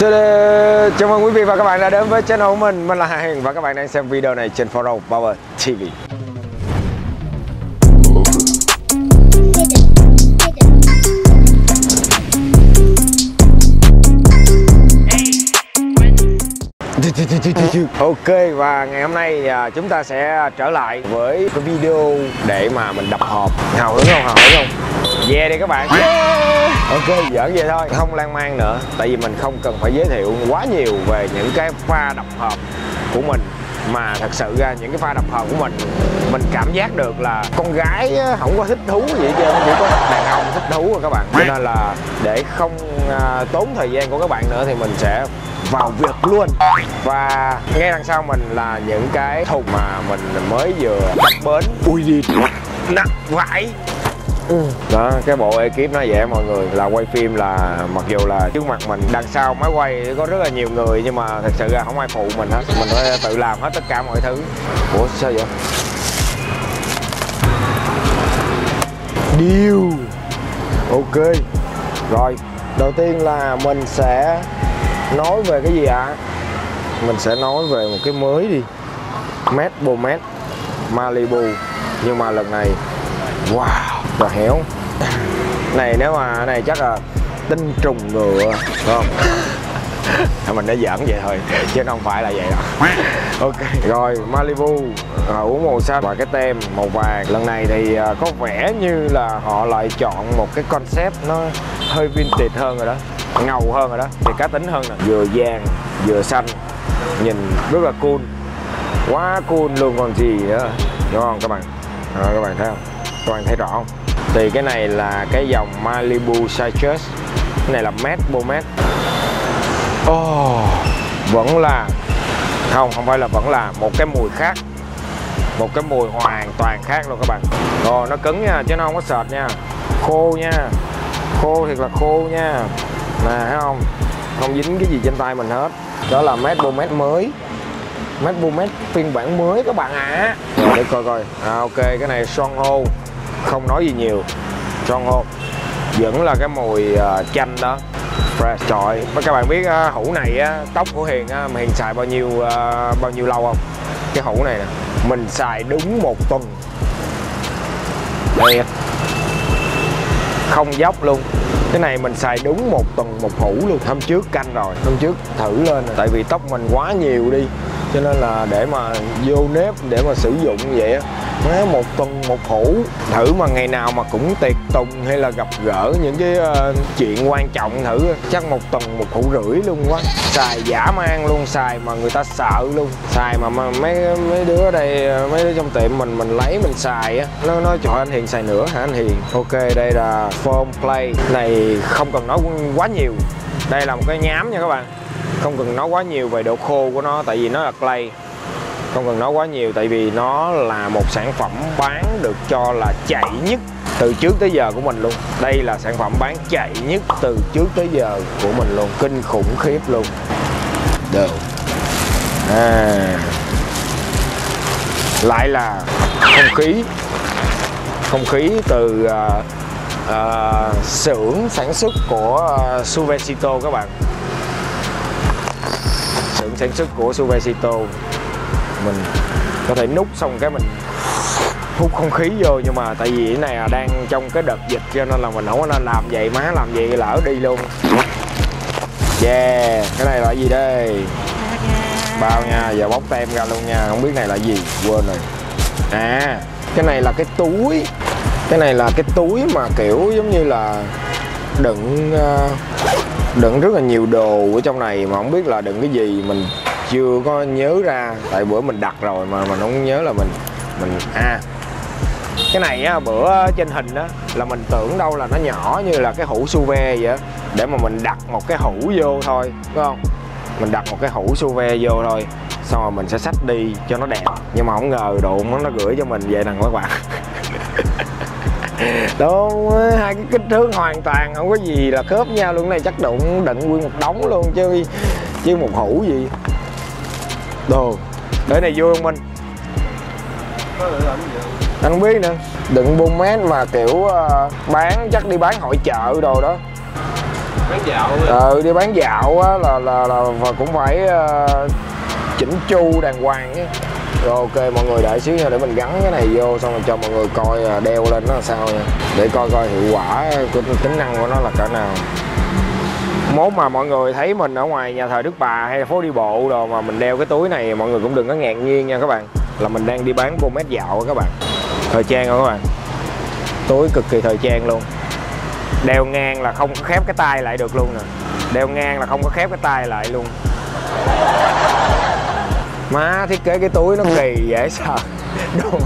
Chào mừng quý vị và các bạn đã đến với channel của mình Mình là Hà Hiền và các bạn đang xem video này trên Foro Power TV Ok, và ngày hôm nay à, chúng ta sẽ trở lại với cái video để mà mình đập hộp Hào hứng không? Hào hứng không? Yeah đi các bạn. Yeah. Ok giỡn vậy thôi Không lan man nữa. Tại vì mình không cần phải giới thiệu quá nhiều về những cái pha đập hộp của mình mà thật sự ra những cái pha đập hộp của mình mình cảm giác được là con gái không có thích thú gì trơn chỉ có đàn ông thích thú rồi các bạn. Cho nên là để không à, tốn thời gian của các bạn nữa thì mình sẽ vào việc luôn. Và ngay đằng sau mình là những cái thùng mà mình mới vừa cập bến. Ui đi nặng vãi Ừ. đó cái bộ ekip nó vậy mọi người. Là quay phim là mặc dù là trước mặt mình đằng sau máy quay có rất là nhiều người nhưng mà thật sự là không ai phụ mình hết. Mình phải tự làm hết tất cả mọi thứ. Ủa sao vậy? Điêu ok. Rồi đầu tiên là mình sẽ nói về cái gì ạ? À? mình sẽ nói về một cái mới đi. Mad Bomet Malibu. Nhưng mà lần này wow và héo này nếu mà này chắc là tinh trùng ngựa đúng không? Mình đã giỡn vậy thôi chứ không phải là vậy đâu. Ok rồi Malibu à, uống màu xanh và cái tem màu vàng lần này thì à, có vẻ như là họ lại chọn một cái concept nó hơi vintage hơn rồi đó ngầu hơn rồi đó thì cá tính hơn nè. Vừa vàng vừa xanh nhìn rất là cool. Quá cool luôn còn gì nữa đúng không các bạn? À, các bạn thấy không? Các bạn thấy rõ không? Thì cái này là cái dòng Malibu Citrus cái này là Mad Bomet oh, vẫn là không không phải là vẫn là một cái mùi khác. Một cái mùi hoàn toàn khác luôn các bạn. Ồ nó cứng nha chứ nó không có sệt nha. Khô nha. Khô thiệt là khô nha. Nè thấy không? Không dính cái gì trên tay mình hết. Đó là Mad Bomet mới. Mad Bomet phiên bản mới các bạn ạ. À. rồi để coi coi. À, ok cái này son hô không nói gì nhiều. Cho ngon vẫn là cái mùi uh, chanh đó. Fresh trời các bạn biết uh, hũ này á tóc của hiền á mà hiền xài bao nhiêu uh, bao nhiêu lâu không? Cái hũ này nè mình xài đúng một tuần. Đây không dốc luôn. Cái này mình xài đúng một tuần một hũ luôn. Hôm trước canh rồi hôm trước thử lên rồi. tại vì tóc mình quá nhiều đi cho nên là để mà vô nếp để mà sử dụng vậy á má một tuần một hũ. Thử mà ngày nào mà cũng tiệc tùng hay là gặp gỡ những cái uh, chuyện quan trọng thử chắc một tuần một hũ rưỡi luôn quá. Xài giả mang luôn xài mà người ta sợ luôn. Xài mà, mà mấy mấy đứa ở đây ờ, mấy đứa trong tiệm mình mình lấy mình xài á nó nói trời anh hiền xài nữa hả anh hiền? Ok đây là foam play. Này không cần nói quá nhiều. Đây là một cái nhám nha các bạn không cần nói quá nhiều về độ khô của nó tại vì nó là clay. Không cần nói quá nhiều tại vì nó là một sản phẩm bán được cho là chạy nhất từ trước tới giờ của mình luôn. Đây là sản phẩm bán chạy nhất từ trước tới giờ của mình luôn. Kinh khủng khiếp luôn. Được à. lại là không khí. Không khí từ uh, uh, xưởng sản xuất của uh, Suvecito các bạn sản xuất của Suvecito mình có thể nút xong cái mình hút không khí vô nhưng mà tại vì cái này là đang trong cái đợt dịch cho nên là mình không có nên làm vậy má làm vậy lỡ đi luôn. Yeah cái này là gì đây? Bao nha giờ bóc tem ra luôn nha không biết này là gì quên rồi. À cái này là cái túi cái này là cái túi mà kiểu giống như là đựng uh, đựng rất là nhiều đồ ở trong này mà không biết là đựng cái gì mình chưa có nhớ ra. Tại bữa mình đặt rồi mà, mình không nhớ là mình mình à. Cái này á, bữa trên hình á, là mình tưởng đâu là nó nhỏ như là cái hũ su ve vậy á. Để mà mình đặt một cái hũ vô thôi, đúng không? Mình đặt một cái hũ su ve vô thôi, xong rồi mình sẽ xách đi cho nó đẹp. Nhưng mà không ngờ độ nó gửi cho mình vậy đằng các bạn đúng hai cái kích thước hoàn toàn không có gì là khớp nhau luôn. Này chắc đụng đựng nguyên một đống luôn chứ chứ một hũ gì. Đồ để này vui không minh. Anh không biết nữa. Đựng bung mét mà kiểu uh, bán chắc đi bán hội chợ đồ đó. Bán dạo ừ đi bán dạo á là là là và cũng phải uh, chỉnh chu đàng hoàng á rồi, ok, mọi người đợi xíu nha, để mình gắn cái này vô, xong rồi cho mọi người coi à, đeo lên nó là sao nha. Để coi coi hiệu quả của tính năng của nó là cỡ nào. Mốt mà mọi người thấy mình ở ngoài nhà thờ Đức Bà hay là phố đi bộ rồi mà mình đeo cái túi này, mọi người cũng đừng có ngạc nhiên nha các bạn. Là mình đang đi bán bộ mét dạo các bạn. Thời trang rồi các bạn? Túi cực kỳ thời trang luôn. Đeo ngang là không có khép cái tay lại được luôn nè. Đeo ngang là không có khép cái tay lại luôn má thiết kế cái túi nó kỳ dễ sợ Đồ.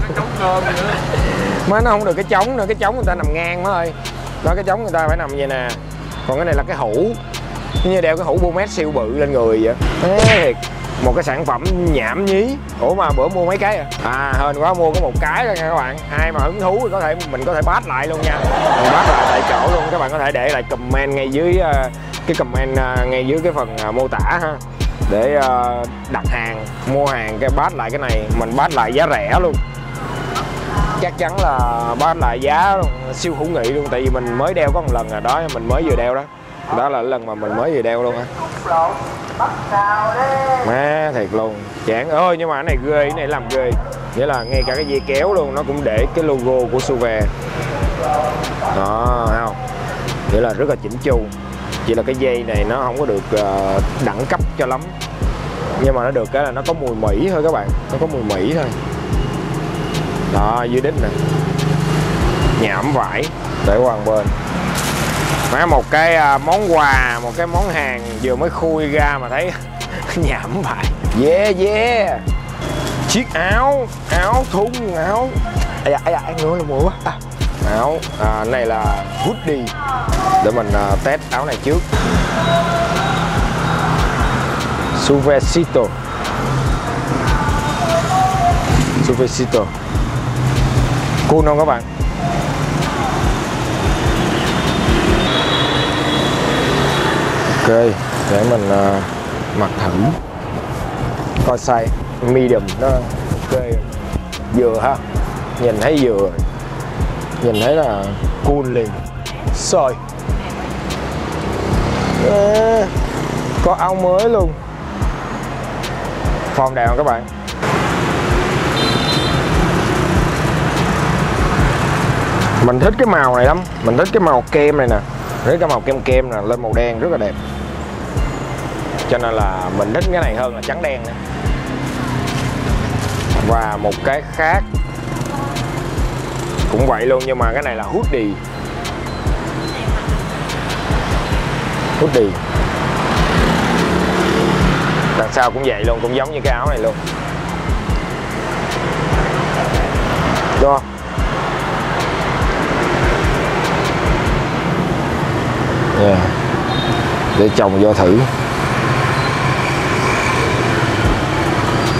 má nó không được cái trống nữa cái trống người ta nằm ngang má ơi. Đó cái trống người ta phải nằm vậy nè. Còn cái này là cái hũ. Như đeo cái hũ Bomet siêu bự lên người vậy. Ê, thiệt. Một cái sản phẩm nhảm nhí. Ủa mà bữa mua mấy cái à? À hên quá mua có một cái thôi nha các bạn. Ai mà hứng thú thì có thể mình có thể bắt lại luôn nha. Mình bắt lại tại chỗ luôn. Các bạn có thể để lại comment ngay dưới uh, cái comment uh, ngay dưới cái phần uh, mô tả ha để ờ, đặt hàng, mua hàng cái bát lại cái này, mình bát lại giá rẻ luôn. Chắc chắn là bát lại giá siêu hữu nghị luôn, tại vì mình mới đeo có một lần rồi đó, mình mới vừa đeo đó. Đó là lần mà mình mới vừa đeo luôn á. Má, thiệt luôn, chán. Ơi nhưng mà cái này ghê, cái này làm ghê. Nghĩa là ngay cả cái dây kéo luôn, nó cũng để cái logo của Suve. Đó, thấy không? Nghĩa là rất là chỉnh chu chỉ là cái dây này nó không có được uh, đẳng cấp cho lắm. Nhưng mà nó được cái là nó có mùi mỹ thôi các bạn nó có mùi mỹ thôi. Đó dưới đít nè. Nhảm vải để qua một bên. Má một cái uh, món quà một cái món hàng vừa mới khui ra mà thấy nhảm vải. Yeah yeah. Chiếc áo áo thun áo. Ai da ai da ăn nữa là mùi quá. À, áo. À, này là hoodie. Để mình à, test áo này trước. Suvecito Suvecito cool không các bạn? Ok để mình uh, mặc thử. Coi size medium nó ok. Vừa ha. Nhìn thấy vừa nhìn thấy là cool liền. Rồi à, có ao mới luôn. Form đẹp không các bạn? Mình thích cái màu này lắm. Mình thích cái màu kem này nè. Thấy cái màu kem kem nè lên màu đen rất là đẹp. Cho nên là mình thích cái này hơn là trắng đen nữa. Và một cái khác cũng vậy luôn, nhưng mà cái này là hoodie hoodie đằng sau cũng vậy luôn, cũng giống như cái áo này luôn. Đúng không? Yeah. để chồng vô thử.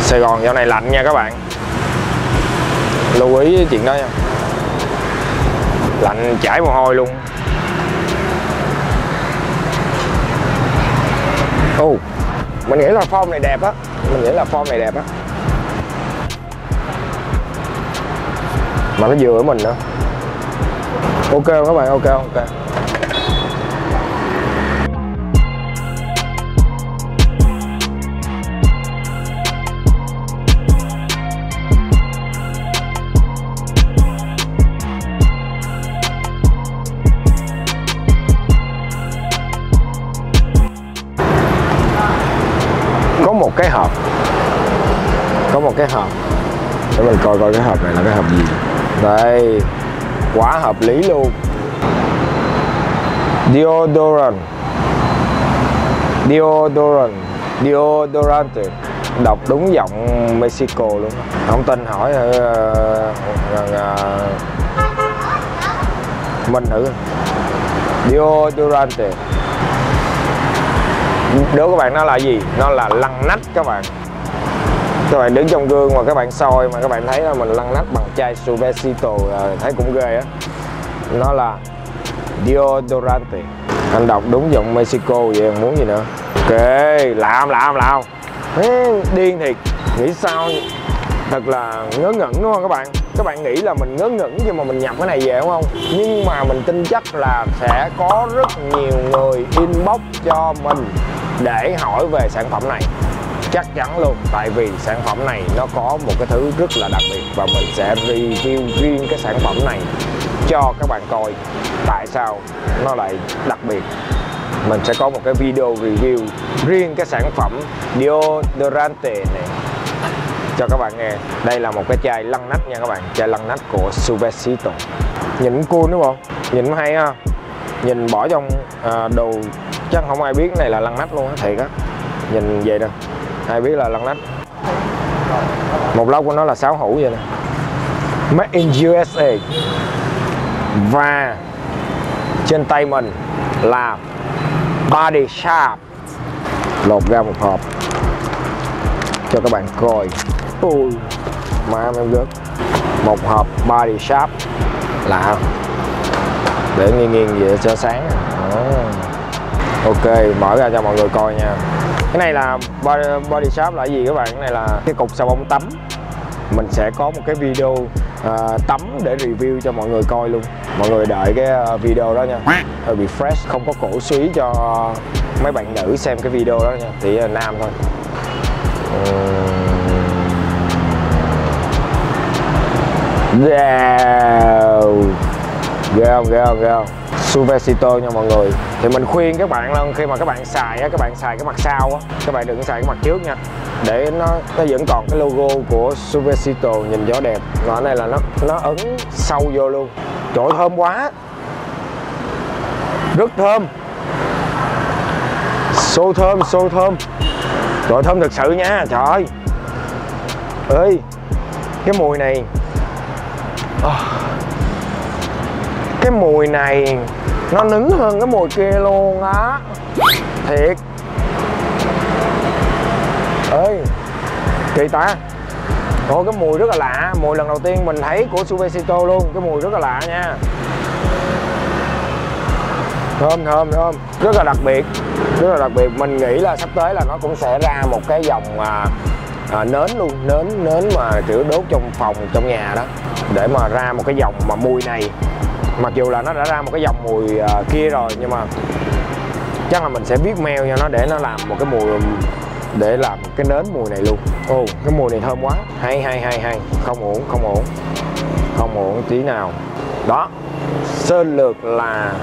Sài Gòn dạo này lạnh nha các bạn. Lưu ý chuyện đó nha lạnh chảy mồ hôi luôn. Ồ, oh, mình nghĩ là form này đẹp á. Mình nghĩ là form này đẹp á. Mà nó vừa với mình nữa. Ok không các bạn? Ok ok. Hợp lý luôn. Deodorant. Deodorant. Deodorant. Đọc đúng giọng Mexico luôn. Không tin hỏi uh, uh, mình thử. Deodorant. Đố các bạn nó là gì? Nó là lăn nách các bạn. Các bạn đứng trong gương mà các bạn soi mà các bạn thấy là mình lăn nách bằng chai Suvecito thấy cũng ghê á nó là deodorante. Anh đọc đúng giọng Mexico vậy, em muốn gì nữa? Ok, làm làm làm. Điên thiệt. Nghĩ sao? Thật là ngớ ngẩn đúng không các bạn? Các bạn nghĩ là mình ngớ ngẩn khi mà mình nhập cái này về đúng không? Nhưng mà mình tin chắc là sẽ có rất nhiều người inbox cho mình để hỏi về sản phẩm này. Chắc chắn luôn, tại vì sản phẩm này nó có một cái thứ rất là đặc biệt và mình sẽ review riêng cái sản phẩm này cho các bạn coi tại sao nó lại đặc biệt. Mình sẽ có một cái video review riêng cái sản phẩm deodorante này cho các bạn nghe. Đây là một cái chai lăn nách nha các bạn chai lăn nách của Suvesito nhìn cool đúng không? Nhìn hay ha. Nhìn bỏ trong à, đồ chắc không ai biết này là lăn nách luôn á thiệt á. Nhìn vậy đâu ai biết là lăn nách. Một lốc của nó là sáu hũ vậy nè. Made in USA và trên tay mình là body sharp lột ra một hộp cho các bạn coi. Ui má em gớt một hộp body sharp lạ để nghiêng nghiêng vậy cho sáng. À. ok mở ra cho mọi người coi nha. Cái này là body, body shop là gì các bạn? Cái này là cái cục xà bông tắm. Mình sẽ có một cái video à, tắm để review cho mọi người coi luôn. Mọi người đợi cái à, video đó nha. Hơi bị fresh không có cổ suý cho mấy bạn nữ xem cái video đó nha. Chỉ là nam thôi. Wow. Ghê không, ghê không, ghê không? Suvecito nha mọi người. Thì mình khuyên các bạn là khi mà các bạn xài á, các bạn xài cái mặt sau á Các bạn đừng xài cái mặt trước nha. Để nó nó vẫn còn cái logo của Suvecito nhìn gió đẹp. Và này là nó nó ấn sâu vô luôn. Trời ơi, thơm quá. Rất thơm. Xô thơm, xô thơm. Trời thơm thật sự nha, trời ơi. Ơi cái mùi này. Ờ. Cái mùi này nó nứng hơn cái mùi kia luôn á. Thiệt. Ơi kỳ ta. Ồ cái mùi rất là lạ. Mùi lần đầu tiên mình thấy của Subesito luôn. Cái mùi rất là lạ nha. Thơm thơm thơm. Rất là đặc biệt. Rất là đặc biệt. Mình nghĩ là sắp tới là nó cũng sẽ ra một cái dòng à, à, nến luôn. Nến nến mà kiểu đốt trong phòng trong nhà đó. Để mà ra một cái dòng mà mùi này mặc dù là nó đã ra một cái dòng mùi uh, kia rồi nhưng mà chắc là mình sẽ viết meo cho nó để nó làm một cái mùi để làm cái nến mùi này luôn. Ồ cái mùi này thơm quá. Hay hay hay hay. Không ổn không ổn không ổn tí nào. Đó. Sơ lược là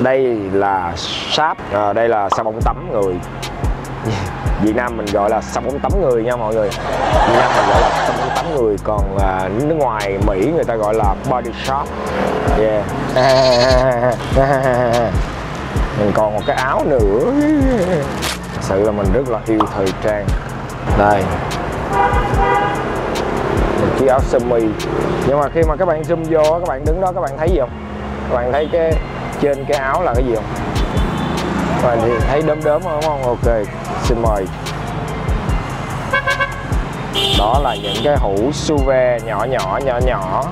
đây là sáp à, đây là xà bông tắm người. Việt Nam mình gọi là sông bông tắm người nha mọi người. Việt Nam mình gọi là sông bông tắm người còn à, nước ngoài Mỹ người ta gọi là body shop. Yeah. Mình còn một cái áo nữa. Thật sự là mình rất là yêu thời trang. Đây. Một chiếc áo sơ mi. Nhưng mà khi mà các bạn zoom vô các bạn đứng đó các bạn thấy gì không? Các bạn thấy cái trên cái áo là cái gì không? Các bạn thấy đớm đớm không không? Ok xin mời. Đó là những cái hũ suve nhỏ nhỏ nhỏ nhỏ.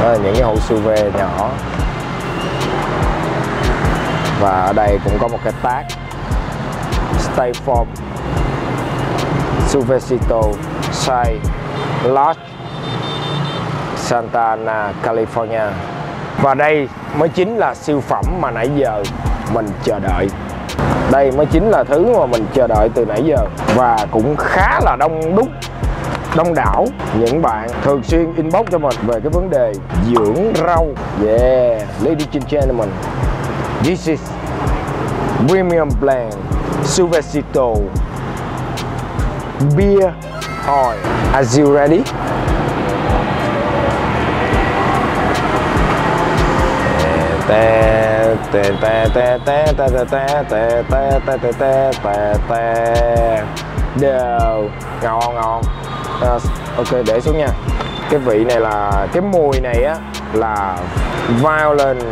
Đó là những cái hũ suve nhỏ. Và ở đây cũng có một cái tag. Stay Form Suvecito size large Santa Ana, California. Và đây mới chính là siêu phẩm mà nãy giờ mình chờ đợi. Đây mới chính là thứ mà mình chờ đợi từ nãy giờ. Và cũng khá là đông đúc, đông đảo những bạn thường xuyên inbox cho mình về cái vấn đề dưỡng rau. Yeah ladies and gentlemen this is premium blend Suvecito, beer oil are you ready? Tè đều ngon ngon à, ok để xuống nha. Cái vị này là cái mùi này á là violent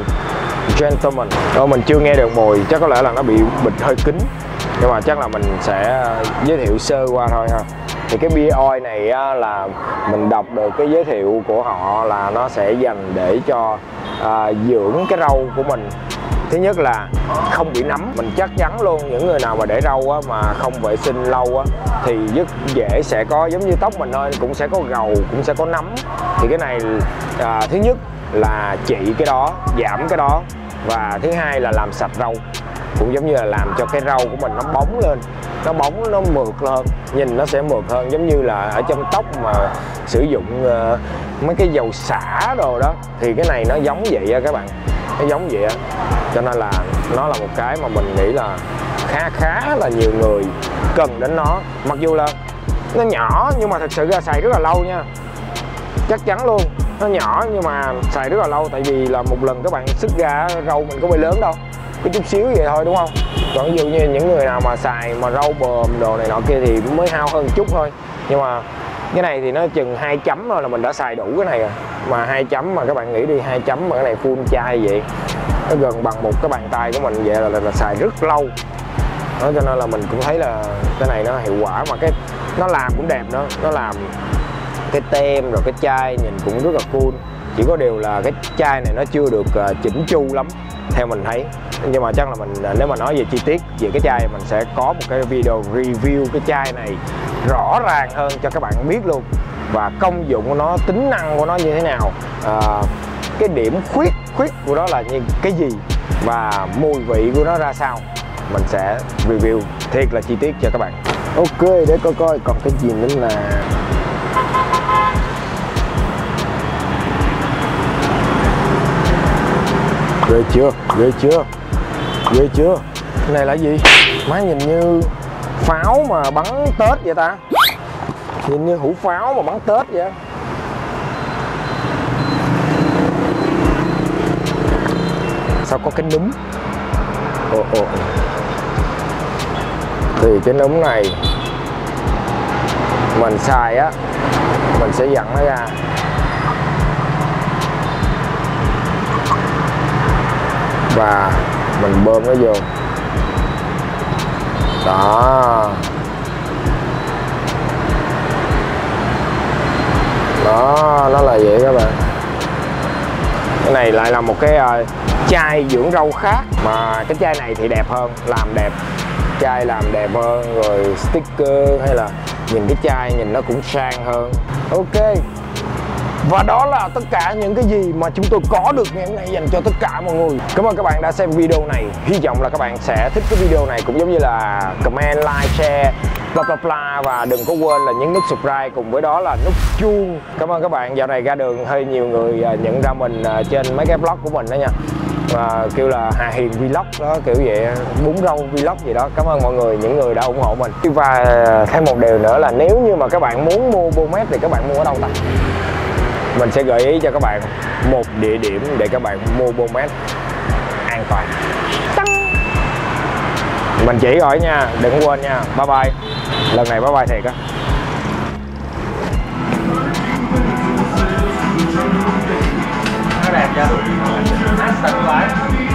gentleman. Ô, mình chưa nghe được mùi. Chắc có lẽ là nó bị bịt hơi kín. Nhưng mà chắc là mình sẽ giới thiệu sơ qua thôi ha. Thì cái bia oil này á, là mình đọc được cái giới thiệu của họ là nó sẽ dành để cho à, dưỡng cái râu của mình. Thứ nhất là không bị nấm. Mình chắc chắn luôn những người nào mà để rau á, mà không vệ sinh lâu á, thì rất dễ sẽ có giống như tóc mình thôi cũng sẽ có gầu cũng sẽ có nấm. Thì cái này à, thứ nhất là trị cái đó giảm cái đó và thứ hai là làm sạch rau. Cũng giống như là làm cho cái rau của mình nó bóng lên nó bóng nó mượt hơn nhìn nó sẽ mượt hơn giống như là ở trong tóc mà sử dụng uh, mấy cái dầu xả đồ đó. Thì cái này nó giống vậy á các bạn nó giống vậy á. Cho nên là nó là một cái mà mình nghĩ là khá khá là nhiều người cần đến nó. Mặc dù là nó nhỏ nhưng mà thật sự ra xài rất là lâu nha. Chắc chắn luôn nó nhỏ nhưng mà xài rất là lâu. Tại vì là một lần các bạn sức ra râu mình có bị lớn đâu có chút xíu vậy thôi đúng không? Còn ví dụ như những người nào mà xài mà rau bờm đồ này nọ kia thì mới hao hơn chút thôi. Nhưng mà cái này thì nó chừng hai chấm thôi là mình đã xài đủ cái này rồi. Mà hai chấm mà các bạn nghĩ đi hai chấm mà cái này full chai vậy nó gần bằng một cái bàn tay của mình vậy là, là, là xài rất lâu. Đó cho nên là mình cũng thấy là cái này nó hiệu quả mà cái nó làm cũng đẹp đó nó làm cái tem rồi cái chai nhìn cũng rất là cool. Chỉ có điều là cái chai này nó chưa được ờ, chỉnh chu lắm theo mình thấy. Nhưng mà chắc là mình à, nếu mà nói về chi tiết về cái chai mình sẽ có một cái video review cái chai này rõ ràng hơn cho các bạn biết luôn. Và công dụng của nó tính năng của nó như thế nào à, cái điểm khuyết khuyết của nó là như cái gì và mùi vị của nó ra sao mình sẽ review thiệt là chi tiết cho các bạn. Ok để coi coi còn cái gì nữa là ghê chưa? Ghê chưa? Ghê chưa? Cái này là gì? Má nhìn như pháo mà bắn tết vậy ta? Nhìn như hũ pháo mà bắn tết vậy? Sao có cái núm? Ồ ồ. Thì cái núm này mình xài á mình sẽ dặn nó ra và mình bơm nó vô. Đó. Đó nó là vậy các bạn. Cái này lại là một cái uh, chai dưỡng rau khác. Mà cái chai này thì đẹp hơn làm đẹp. Chai làm đẹp hơn rồi sticker hay là nhìn cái chai nhìn nó cũng sang hơn. Ok và đó là tất cả những cái gì mà chúng tôi có được ngày hôm nay dành cho tất cả mọi người. Cảm ơn các bạn đã xem video này. Hy vọng là các bạn sẽ thích cái video này cũng giống như là comment, like, share bla bla bla. Và đừng có quên là nhấn nút subscribe cùng với đó là nút chuông. Cảm ơn các bạn. Dạo này ra đường hơi nhiều người à, nhận ra mình à, trên mấy cái blog của mình đó nha. Và kêu là Hà Hiền Vlog đó kiểu vậy bún rau vlog gì đó. Cảm ơn mọi người những người đã ủng hộ mình. Và thêm một điều nữa là nếu như mà các bạn muốn mua Bomet thì các bạn mua ở đâu ta? mình sẽ gợi ý cho các bạn một địa điểm để các bạn mua Bomat an toàn. Tăng. mình chỉ rồi nha đừng quên nha. Bye bye. Lần này bye bye thiệt á. Nó đẹp chưa?